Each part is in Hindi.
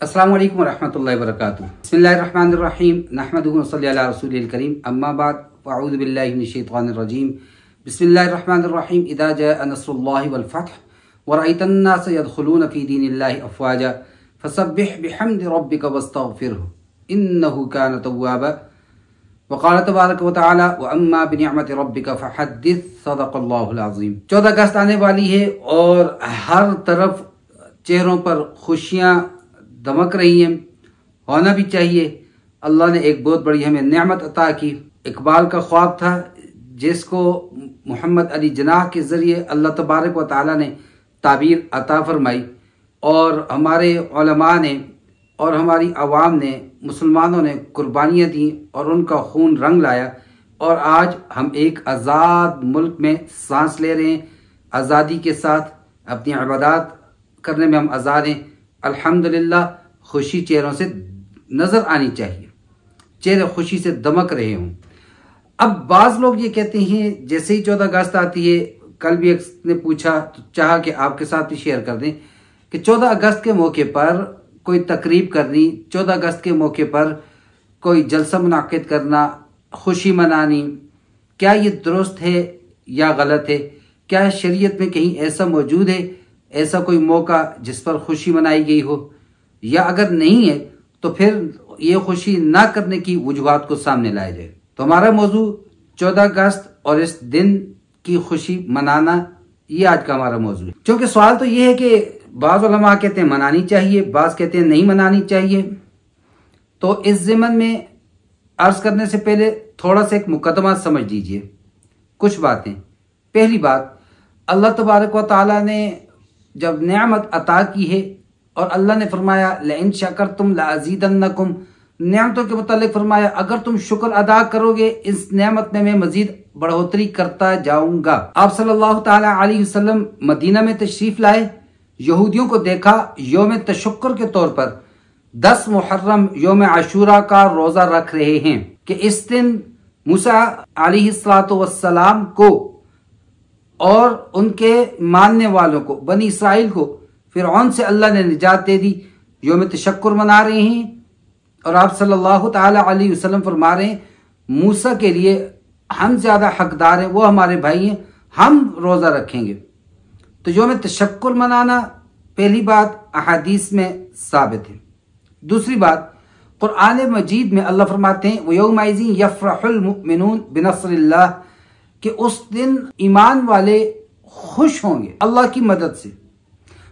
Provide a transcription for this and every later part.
अस्सलाम वालेकुम रहमतुल्लाहि व बरकातुहू बिस्मिल्लाहिर्रहमानिर्रहीम करीम। अम्मा बाद। बिस्मिल्लाहिर्रहमानिर्रहीम। इदा जाअ नस्रुल्लाहि वल फतह। अफ़वाजा। फसब्बिह बिहम्दि रब्बिका वस्तगफिरहु इन्नहु वक़ाल तबारक व तआला व अम्मा बिनिअमति रब्बिका फहद्दिस सदक़ल्लाहुल अज़ीम 14 अगस्त आने वाली है और हर तरफ़ चेहरों पर खुशियाँ दमक रही हैं। होना भी चाहिए। अल्लाह ने एक बहुत बड़ी हमें नेमत अता की। इकबाल का ख्वाब था, जिसको मोहम्मद अली जनाह के ज़रिए अल्लाह तबारक व ताली ने ताबीर अता फरमाई। और हमारे ने और हमारी आवाम ने, मुसलमानों ने कुर्बानियाँ दी और उनका खून रंग लाया। और आज हम एक आज़ाद मुल्क में सांस ले रहे हैं। आज़ादी के साथ अपनी इबादत करने में हम आज़ाद हैं। अल्हम्दुलिल्लाह, खुशी चेहरों से नज़र आनी चाहिए। चेहरे खुशी से दमक रहे हों। अब बाज लोग ये कहते हैं, जैसे ही चौदह अगस्त आती है, कल भी एक ने पूछा तो चाह कि आपके साथ भी शेयर कर दें कि चौदह अगस्त के मौके पर कोई तकरीब करनी, चौदह अगस्त के मौके पर कोई जलसा मुनद करना, खुशी मनानी, क्या ये दुरुस्त है या गलत है? क्या शरीयत में कहीं ऐसा मौजूद है ऐसा कोई मौका जिस पर खुशी मनाई गई हो, या अगर नहीं है तो फिर ये खुशी ना करने की वजूहत को सामने लाया जाए। तो हमारा मौजू चौदह अगस्त और इस दिन की खुशी मनाना, ये आज का हमारा मौजू है। क्योंकि सवाल तो ये है कि बाज़ कहते हैं मनानी चाहिए, बाज कहते हैं नहीं मनानी चाहिए। तो इस ज़िमन में अर्ज़ करने से पहले थोड़ा सा एक मुकदमा समझ लीजिए। कुछ बातें। पहली बात, अल्लाह तबारक व ताली ने जब नियामत अता की है और अल्लाह ने फरमाया इन शकर तुम लाजीदन्नकुम। नियामतों के मुतालिक फरमाया, अगर तुम शुक्र अदा करोगे, इस नियामत में मैं मजीद बढ़ोतरी करता जाऊँगा। आप सल्लल्लाहु अलैहि वसल्लम मदीना में तशरीफ़ लाए, यहूदियों को देखा, योम तशक्र के तौर पर दस मुहर्रम योम आशूरा का रोजा रख रहे हैं कि इस दिन मूसा सलाम को और उनके मानने वालों को, बनी इसराइल को फिर से अल्लाह ने निजात दे दी। योम तशक्र मना रहे हैं। और आप सल्लल्लाहु अलैहि वसल्लम फरमा रहे हैं, मूसा के लिए हम ज़्यादा हकदार हैं, वो हमारे भाई हैं, हम रोजा रखेंगे। तो योम तशक्र मनाना पहली बात अहादीस में साबित है। दूसरी बात कुरान मजीद में अल्लाह फरमाते हैं वयोमाइजी यफ़रमिन बिनसर कि उस दिन ईमान वाले खुश होंगे अल्लाह की मदद से।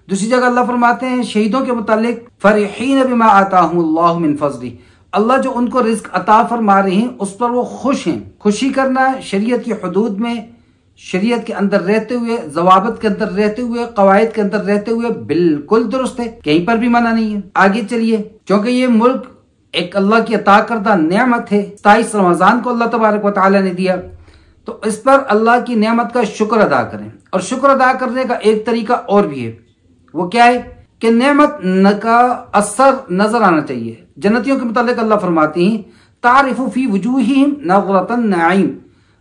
दूसरी जगह अल्लाह फरमाते हैं, शहीदों के मुतालिक, फरहीन बिमा आता हूँ फजली। अल्लाह जो उनको रिस्क अता फरमा रहे हैं, उस पर वो खुश हैं। खुशी करना शरीयत की हदूद में, शरीयत के अंदर रहते हुए, जवाबत के अंदर रहते हुए, कवायद के अंदर रहते हुए बिल्कुल दुरुस्त है। कहीं पर भी मना नहीं है। आगे चलिए, क्योंकि ये मुल्क एक अल्लाह की अता करदा नियामत है। सताईस रमज़ान को अल्लाह तबारक वाली ने दिया। तो इस पर अल्लाह की नियामत का शुक्र अदा करें। और शुक्र अदा करने का एक तरीका और भी है। वो क्या है? कि नेमत का असर नज़र आना चाहिए। जन्नतियों के मुतालिक अल्लाह फरमाती हैं, तारिफ फ़ी वजूहिम नगरतन नाइम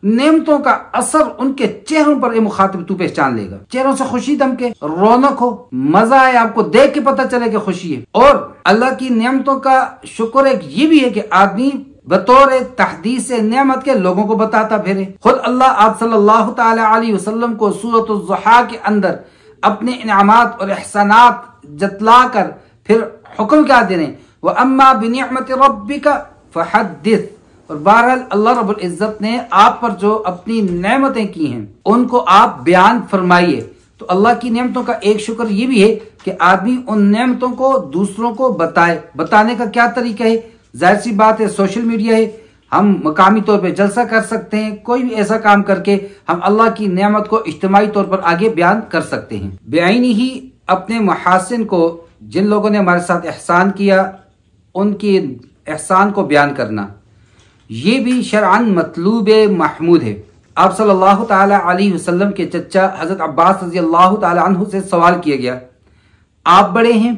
नेमतों का असर उनके चेहरों पर मुखातिब तू पहचान लेगा। चेहरों से खुशी दमके रौनक हो, मज़ा आए, आपको देख के पता चले कि खुशी है। और अल्लाह की नियमतों का शुक्र एक ये भी है कि आदमी बतौर तहदीस नियमत के लोगों को बताता फिरे। खुद अल्लाह आप सल्लल्लाहु अलैहि वसल्लम को सूरत के अंदर अपने इनामत और एहसानात जतला कर फिर हुक्म क्या दे रहे वह अम्मा बिनियमत रबी का फहदिस और बहरहाल अल्लाह रब्बुल इज़्ज़त ने आप पर जो अपनी नेमतें की हैं, उनको आप बयान फरमाइए। तो अल्लाह की नेमतों का एक शुक्र ये भी है कि आदमी उन नेमतों को दूसरों को बताए। बताने का क्या तरीका है? ज़ाहिर सी बात है, सोशल मीडिया है हम मकामी तौर पर जलसा कर सकते हैं। कोई भी ऐसा काम करके हम अल्लाह की नियामत को इज्तमाही तौर पर आगे बयान कर सकते हैं। बेआनी ही अपने महासिन को, जिन लोगों ने हमारे साथ एहसान किया, उनके एहसान को बयान करना। ये भी शरान मतलूब महमूद है। आप सल्लल्लाहु अलैहि वसल्लम के चचा हज़रत अब्बास रज़ी अल्लाह तु से सवाल किया गया, आप बड़े हैं?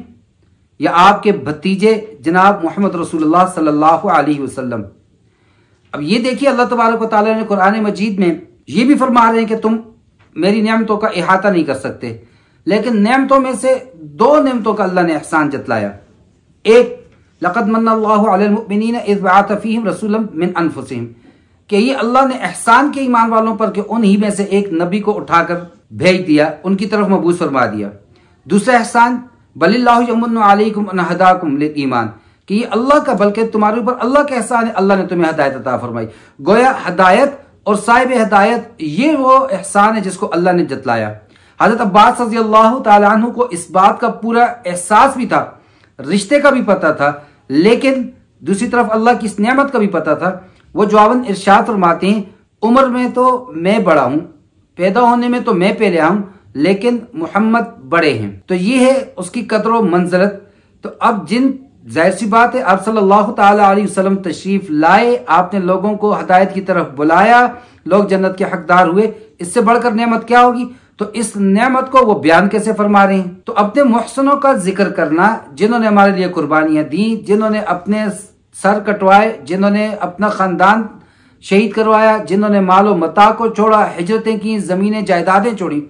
या आपके भतीजे जनाब मोहम्मद रसूलुल्लाह सल्लल्लाहु अलैहि वसल्लम। अब ये देखिए अल्लाह तबारक ने कुरान मजीद में ये भी फरमा रहे हैं कि तुम मेरी नियमतों का अहाता नहीं कर सकते। लेकिन नियमतों में से दो नियमतों का अल्लाह ने एहसान जतलाया। एक, लक़द मन्नल्लाहुमिन इज़बातफ़ीम रसूलम मिन अनफुसिम कि ये अल्लाह ने एहसान के ईमान वालों पर कि उन्हीं में से एक नबी को उठाकर भेज दिया, उनकी तरफ़ मबूस फरमा दिया। दूसरा एहसान बलिल्लाहदाकुम ईमान। कि ये अल्लाह का, बल्कि तुम्हारे ऊपर अल्लाह का एहसान है, अल्लाह ने तुम्हें हदायत अता फरमाई। गोया हदायत और साहिब हदायत, ये वो एहसान है जिसको अल्लाह ने जतलाया। हज़रत अब्बास रज़ी अल्लाह तु को इस बात का पूरा एहसास भी था, रिश्ते का भी पता था, लेकिन दूसरी तरफ़ अल्लाह की इस नियामत का भी पता था। वो जवाबन इर्शाद फरमाते हैं, उम्र में तो मैं बड़ा हूँ, पैदा होने में तो मैं पहले हूँ लेकिन मोहम्मद बड़े हैं। तो ये है उसकी कदर मंजरत। तो अब जिन, ज़ाहिर सी बात है, आप सल्लल्लाहु अलैहि वसल्लम तशरीफ़ लाए, आपने लोगों को हदायत की तरफ़ बुलाया, लोग जन्नत के हकदार हुए, इससे बढ़कर नेमत क्या होगी? तो इस नेमत को वो बयान कैसे फरमा रहे हैं? तो अपने मोहसनों का ज़िक्र करना, जिन्होंने हमारे लिए कुर्बानियाँ दी, जिन्होंने अपने सर कटवाए, जिन्होंने अपना खानदान शहीद करवाया, जिन्होंने मालो मता को छोड़ा, हिजरतें की जमीनें, जायदादें छोड़ी।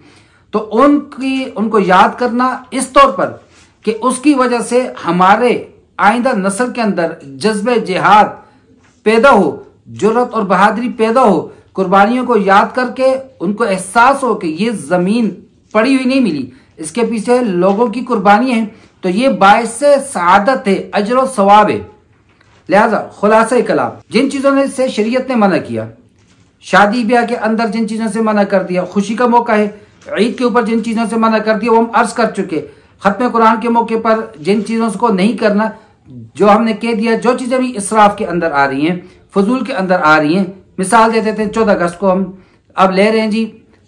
तो उनकी, उनको याद करना इस तौर पर कि उसकी वजह से हमारे आइंदा नस्ल के अंदर जज्ब जिहाद पैदा हो, ज़रूरत और बहादुरी पैदा हो, कुर्बानियों को याद करके उनको एहसास हो कि ये ज़मीन पड़ी हुई नहीं मिली। इसके पीछे लोगों की कुर्बानी है। तो ये बायस सआदत है, अजर सवाब है। लिहाजा खुलासा कलाम। जिन चीज़ों ने से शरीयत ने मना किया, शादी ब्याह के अंदर जिन चीज़ों से मना कर दिया, खुशी का मौका है ईद के ऊपर जिन चीज़ों से मना कर दिया, वो हम अर्ज़ कर चुके खत्म कुरान के मौके पर जिन चीज़ों को नहीं करना, जो हमने कह दिया, जो चीज़ें भी इसराफ के अंदर आ रही हैं, फजूल के अंदर आ रही हैं। मिसाल देते थे चौदह अगस्त को हम अब ले रहे हैं जी,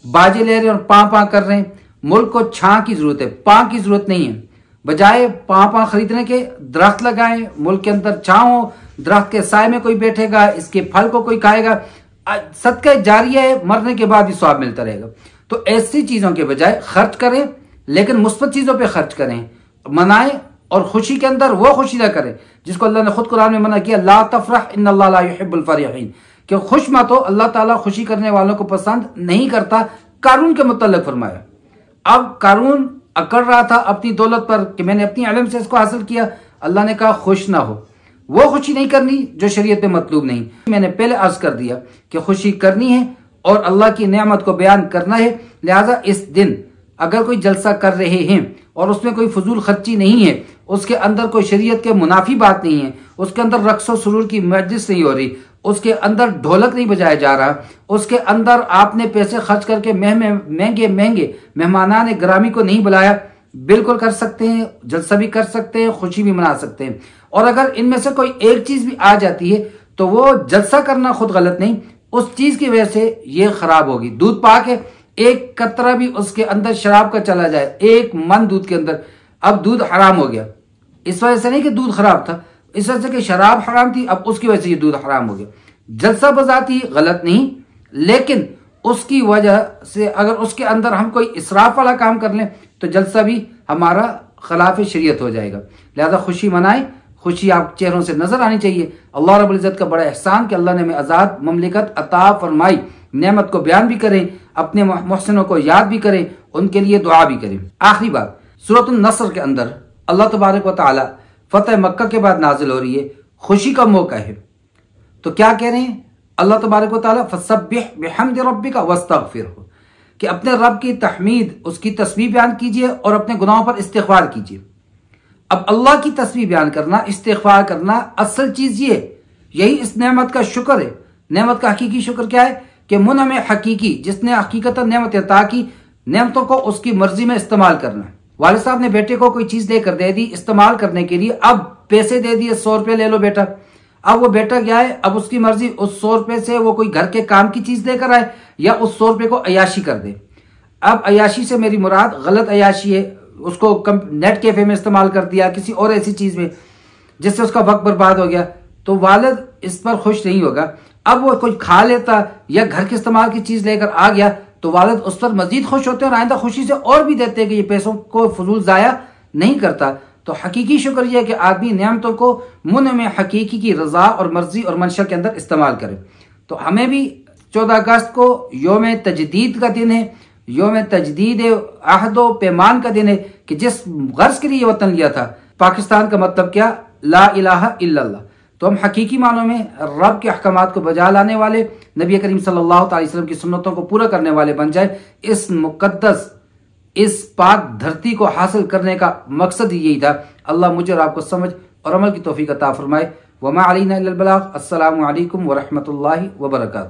बाजे ले रहे हैं और पा पा कर रहे हैं। मुल्क को छा की ज़रूरत है, पा की ज़रूरत नहीं है। बजाय पा पा खरीदने के, दरख्त लगाए, मुल्क के अंदर छाव हो, दरख्त के साय में कोई बैठेगा, इसके फल को कोई खाएगा। सदका जारी है, मरने के बाद भी स्वाब मिलता रहेगा। तो ऐसी चीज़ों के बजाय खर्च करें, लेकिन मुस्बत चीज़ों पर खर्च करें। मनाएँ और खुशी के अंदर वो खुशी ना करें, जिसको अल्लाह ने खुद कुरान में मना किया, ला तफरह इन अल्लाबुलफरहीन कि खुश मा तो अल्लाह ताला खुशी करने वालों को पसंद नहीं करता, कानून के मुतलक फरमाया। अब कानून अकड़ रहा था अपनी दौलत पर कि मैंने अपनी अलम से इसको हासिल किया। अल्लाह ने कहा, खुश ना हो। वो खुशी नहीं करनी जो शरीयत में मतलूब नहीं। मैंने पहले अर्ज़ कर दिया कि खुशी करनी है और अल्लाह की नियामत को बयान करना है। लिहाजा इस दिन अगर कोई जलसा कर रहे हैं और उसमें कोई फजूल खर्ची नहीं है, उसके अंदर कोई शरीयत के मुनाफी बात नहीं है, उसके अंदर रक्सो सुरूर की मजलिस नहीं हो रही, उसके अंदर ढोलक नहीं बजाया जा रहा, उसके अंदर आपने पैसे खर्च करके महँगे महँगे मेहमानान ग्रामी को नहीं बुलाया, बिल्कुल कर सकते हैं, जलसा भी कर सकते हैं, खुशी भी मना सकते हैं। और अगर इनमें से कोई एक चीज़ भी आ जाती है तो वो जलसा करना खुद गलत नहीं उस चीज़ की वजह से ये खराब होगी। दूध पा के एक कतरा भी उसके अंदर शराब का चला जाए, एक मन दूध के अंदर। अब दूध हराम हो गया। इस वजह से नहीं कि दूध खराब था, इस वजह से कि शराब हराम थी, अब उसकी वजह से ये दूध हराम हो गया। जलसा बजाती गलत नहीं, लेकिन उसकी वजह से अगर उसके अंदर हम कोई इसराफ वाला काम कर लें तो जलसा भी हमारा खिलाफ शरीयत हो जाएगा। लिहाजा खुशी मनाए खुशी आप चेहरों से नज़र आनी चाहिए। अल्लाह रबुल्ज़त का बड़ा एहसान कि अल्लाह ने हमें आज़ाद ममलिकत अता फरमाई। नेमत को बयान भी करें, अपने मोहसिनों को याद भी करें, उनके लिए दुआ भी करें। आखिरी बात सूरत नसर के अंदर अल्लाह तबारक व फतेह मक्का के बाद नाजिल हो रही है। खुशी का मौका है। तो क्या कह रहे हैं? अल्लाह तबारक वाली रबी का वस्तफ़िर हो कि अपने रब की तहमीद, उसकी तस्वीर बयान कीजिए और अपने गुनाहों पर इस्तफार कीजिए। अब अल्लाह की तस्वीर बयान करना इस्तफार करना असल चीज़ ये, यही इस नेमत का शुक्र है। नेमत का हकीकी शुक्र क्या है? कि मुन में हकीकी, जिसने हकीकत नेमत अता की, नेमतों को उसकी मर्ज़ी में इस्तेमाल करना। वाले साहब ने बेटे को कोई चीज़ देकर दे दी इस्तेमाल करने के लिए, अब पैसे दे दिए, सौ रुपए ले लो बेटा। अब वो बेटा क्या है? अब उसकी मर्ज़ी, उस सौ रुपए से वो कोई घर के काम की चीज़ देकर आए, या उस सौ रुपए को अयाशी कर दे। अब अयाशी से मेरी मुराद, गलत अयाशी है। उसको नेट कैफ़े में इस्तेमाल कर दिया, किसी और ऐसी चीज़ में, जिससे उसका वक्त बर्बाद हो गया तो वालद इस पर खुश नहीं होगा। अब वो कुछ खा लेता या घर के इस्तेमाल की चीज़ लेकर आ गया तो वालद उस पर मजीद खुश होते हैं और आइंदा खुशी से और भी देते हैं कि ये पैसों को फजूल ज़ाया नहीं करता। तो हकीकी यह कि आदमी नियामतों को मुन में हकीकी की रजा और मर्ज़ी और मंशा के अंदर इस्तेमाल करे। तो हमें भी चौदह अगस्त को योम तजदीद का दिन है योम तजदीद आहदो पैमान का दिन है कि जिस गर्ज के लिए वतन लिया था। पाकिस्तान का मतलब क्या? ला इलाहा तो हम हकीकी मानों में रब के अहकाम को बजा लाने वाले, नबी करीम सल्लल्लाहु अलैहि वसल्लम की सुन्नतों को पूरा करने वाले बन जाए, इस मुकद्दस, इस पाक धरती को हासिल करने का मकसद ही यही था। अल्लाह मुझे और आपको समझ और अमल की तोफ़ी अता फरमाए। वमा अलीना अल्लाम वरहमल वर्का